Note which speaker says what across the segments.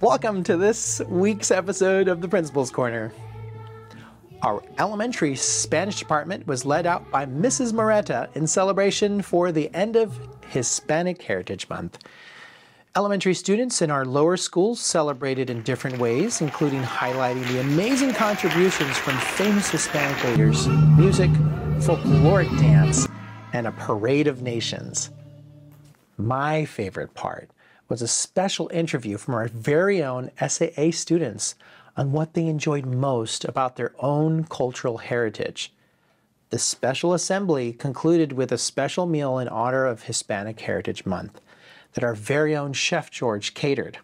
Speaker 1: Welcome to this week's episode of the Principal's Corner. Our elementary Spanish department was led out by Mrs. Moretta in celebration for the end of Hispanic Heritage Month. Elementary students in our lower schools celebrated in different ways, including highlighting the amazing contributions from famous Hispanic leaders, music, folkloric dance, and a parade of nations. My favorite part was a special interview from our very own SAA students on what they enjoyed most about their own cultural heritage. The special assembly concluded with a special meal in honor of Hispanic Heritage Month that our very own Chef George catered.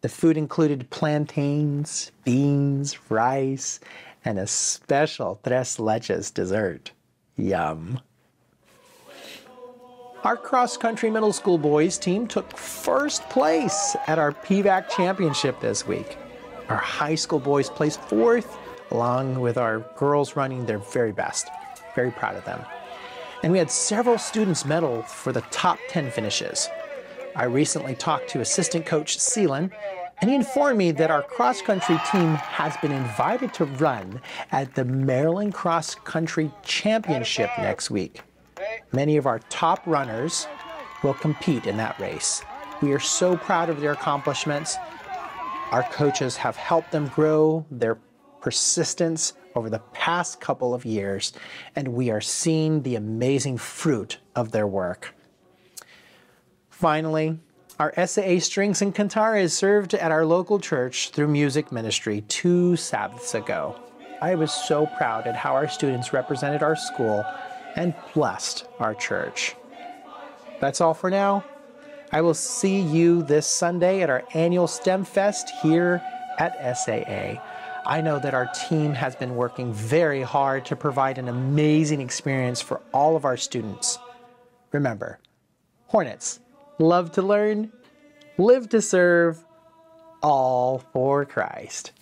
Speaker 1: The food included plantains, beans, rice, and a special tres leches dessert. Yum. Our cross country middle school boys team took first place at our PVAC championship this week. Our high school boys placed fourth, along with our girls running their very best. Very proud of them. And we had several students medal for the top 10 finishes. I recently talked to assistant coach Seelan, and he informed me that our cross country team has been invited to run at the Maryland Cross Country Championship next week. Many of our top runners will compete in that race. We are so proud of their accomplishments. Our coaches have helped them grow their persistence over the past couple of years, and we are seeing the amazing fruit of their work. Finally, our SAA Strings and Kantara is served at our local church through music ministry two Sabbaths ago. I was so proud at how our students represented our school and blessed our church. That's all for now. I will see you this Sunday at our annual STEM Fest here at SAA. I know that our team has been working very hard to provide an amazing experience for all of our students. Remember, Hornets love to learn, live to serve, all for Christ.